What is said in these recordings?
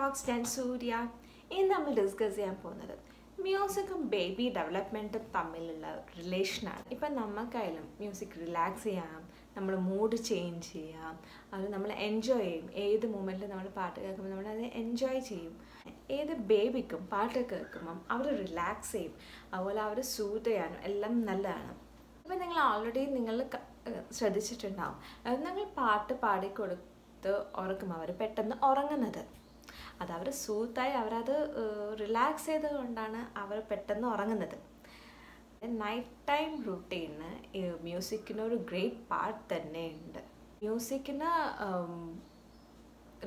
Talks ഞാൻ സൂര്യ നമ്മൾ discuss ചെയ്യാൻ പോകുന്നത് മ്യൂസിക്കും ബേബി ഡെവലപ്മെന്റും തമ്മിലുള്ള റിലേഷനാണ് ഇപ്പം നമുക്കായാലും മ്യൂസിക് റിലാക്സ് ചെയ്യാം നമ്മൾ മൂഡ് ചേഞ്ച് ചെയ്യാം അത് നമ്മൾ എൻജോയ് ചെയ്യും. ഏത് മൂമെന്റിൽ നമ്മൾ പാട്ട് കേൾക്കുമ്പോൾ നമ്മൾ അത് എൻജോയ് ചെയ്യും. ഏത് ബേബിക്കും പാട്ട് കേൾക്കുമ്പം അവർ റിലാക്സ് ചെയ്യും. അതുപോലെ അവർ സൂട്ട് ചെയ്യാനും എല്ലാം നല്ലതാണ്. ഇപ്പം നിങ്ങൾ ഓൾറെഡി നിങ്ങൾ ശ്രദ്ധിച്ചിട്ടുണ്ടാവും. നിങ്ങൾ പാട്ട് പാടിക്കൊടുത്ത് ഉറക്കും. അവർ പെട്ടെന്ന് ഉറങ്ങുന്നത്. അത് അവർ സൂത്തായി അവരത് റിലാക്സ് ചെയ്തുകൊണ്ടാണ് അവർ പെട്ടെന്ന് ഉറങ്ങുന്നത്. നൈറ്റ് ടൈം റൂട്ടീന് മ്യൂസിക്കിന് ഒരു ഗ്രേറ്റ് പാർട്ട് തന്നെയുണ്ട്. മ്യൂസിക്കിന്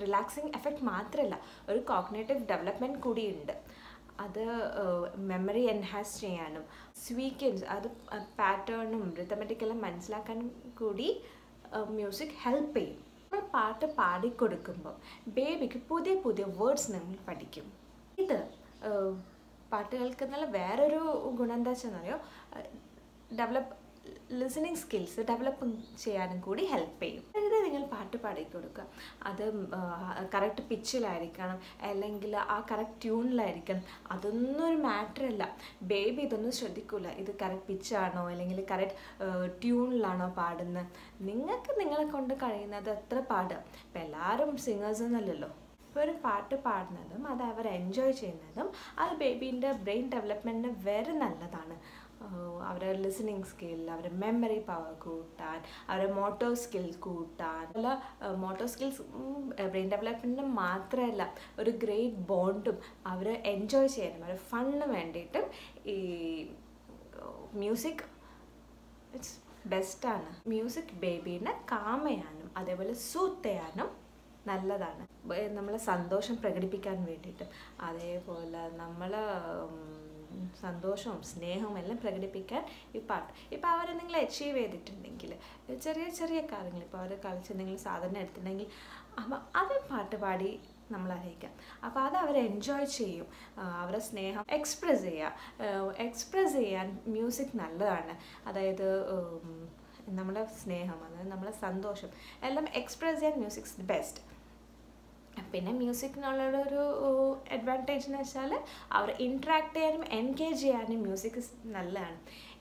റിലാക്സിങ് എഫക്റ്റ് മാത്രമല്ല ഒരു കോഗ്നേറ്റീവ് ഡെവലപ്മെന്റ് കൂടിയുണ്ട്. അത് മെമ്മറി എൻഹാൻസ് ചെയ്യാനും സ്വീക്വൻസ് അത് പാറ്റേണും റിത്തമെറ്റിക്കെല്ലാം മനസ്സിലാക്കാനും കൂടി മ്യൂസിക് ഹെൽപ്പ് ചെയ്യും. പാട്ട് പാടിക്കൊടുക്കുമ്പോൾ ബേബിക്ക് പുതിയ പുതിയ വേർഡ്സ് നമ്മൾ പഠിക്കും. ഇത് പാട്ട് കേൾക്കുന്നതിൽ വേറൊരു ഗുണം എന്താ വെച്ചെന്നറിയോ ഡെവലപ്പ് ലിസണിങ് സ്കിൽസ് ഡെവലപ്പ് ചെയ്യാനും കൂടി ഹെൽപ്പ് ചെയ്യും. നിങ്ങൾ പാട്ട് പാടി കൊടുക്കുക. അത് കറക്റ്റ് പിച്ചിലായിരിക്കണം അല്ലെങ്കിൽ ആ കറക്റ്റ് ട്യൂണിലായിരിക്കണം അതൊന്നും ഒരു മാറ്റർ അല്ല. ബേബി ഇതൊന്നും ശ്രദ്ധിക്കില്ല ഇത് കറക്റ്റ് പിച്ചാണോ അല്ലെങ്കിൽ കറക്റ്റ് ട്യൂണിലാണോ പാടുന്നത് നിങ്ങൾക്ക് നിങ്ങളെ കൊണ്ട് കഴിയുന്നത് എത്ര പാടുക ഇപ്പം എല്ലാവരും സിംഗേഴ്സ് ഇപ്പോൾ ഒരു പാട്ട് പാടുന്നതും അത് അവർ എൻജോയ് ചെയ്യുന്നതും അത് ബേബീന്റെ ബ്രെയിൻ ഡെവലപ്മെന്റിന് വളരെ നല്ലതാണ്. ആഹ് അവരുടെ ലിസണിങ് സ്കിൽ അവരെ മെമ്മറി പവർ കൂട്ടാൻ അവരെ മോട്ടോ സ്കിൽ കൂട്ടാൻ. അല്ല മോട്ടോ സ്കിൽസ് ബ്രെയിൻ ഡെവലപ്മെന്റിന് മാത്രമല്ല ഒരു ഗ്രേറ്റ് ബോണ്ടും അവർ എൻജോയ് ചെയ്യാനും അവരുടെ ഫണ്ണിന് വേണ്ടിയിട്ടും ഈ മ്യൂസിക് ഇറ്റ്സ് ബെസ്റ്റാണ് മ്യൂസിക് ബേബീനെ കാമയാനും അതേപോലെ സൂത്ത് ചെയ്യാനും നല്ലതാണ്. നമ്മളെ സന്തോഷം പ്രകടിപ്പിക്കാൻ വേണ്ടിയിട്ട്. അതേപോലെ നമ്മൾ സന്തോഷവും സ്നേഹവും എല്ലാം പ്രകടിപ്പിക്കാൻ ഈ പാട്ട്. ഇപ്പോൾ അവർ നിങ്ങൾ അച്ചീവ് ചെയ്തിട്ടുണ്ടെങ്കിൽ ചെറിയ ചെറിയ കാര്യങ്ങൾ ഇപ്പോൾ അവർ കളിച്ച് എന്തെങ്കിലും സാധനം എടുത്തിട്ടുണ്ടെങ്കിൽ അപ്പം അത് പാട്ട് പാടി നമ്മൾ അറിയിക്കാം. അപ്പോൾ അത് അവർ എൻജോയ് ചെയ്യും. അവരെ സ്നേഹം എക്സ്പ്രസ് ചെയ്യുക എക്സ്പ്രസ് ചെയ്യാൻ മ്യൂസിക് നല്ലതാണ്. അതായത് നമ്മുടെ സ്നേഹം അതായത് നമ്മുടെ സന്തോഷം എല്ലാം എക്സ്പ്രസ് ചെയ്യാൻ മ്യൂസിക്സ് ബെസ്റ്റ് പിന്നെ മ്യൂസിക്കിനുള്ളൊരു അഡ്വാന്റേജ് എന്ന് വെച്ചാൽ അവർ ഇൻട്രാക്ട് ചെയ്യാനും എൻഗേജ് ചെയ്യാനും മ്യൂസിക് നല്ലതാണ്.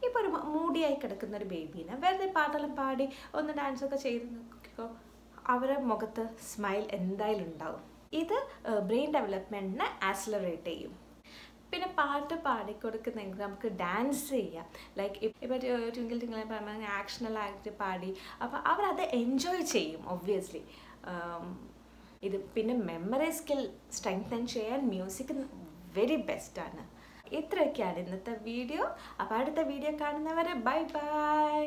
ഇപ്പോൾ ഒരു മൂഡിയായി കിടക്കുന്ന ഒരു ബേബീനെ വെറുതെ പാട്ടെല്ലാം പാടി ഒന്ന് ഡാൻസൊക്കെ ചെയ്ത് നോക്കിക്കോ അവരുടെ മുഖത്ത് സ്മൈൽ എന്തായാലും ഉണ്ടാവും. ഇത് ബ്രെയിൻ ഡെവലപ്മെന്റിനെ ആക്സിലറേറ്റ് ചെയ്യും. പിന്നെ പാട്ട് പാടിക്കൊടുക്കുന്നെങ്കിൽ നമുക്ക് ഡാൻസ് ചെയ്യാം. ലൈക്ക് ഇപ്പോൾ ട്വിങ്കിൾ ട്വിങ്കിൾ പറഞ്ഞാൽ ആക്ട് പാടി. അപ്പോൾ അവരത് എൻജോയ് ചെയ്യും ഒബ്വിയസ്ലി ഇത് പിന്നെ മെമ്മറി സ്കിൽ സ്ട്രെങ്തൻ ചെയ്യാൻ മ്യൂസിക് വെരി ബെസ്റ്റാണ് ഇത്രയൊക്കെയാണ് ഇന്നത്തെ വീഡിയോ അപ്പോൾ അടുത്ത വീഡിയോ കാണുന്നവരെ ബൈ ബൈ